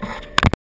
you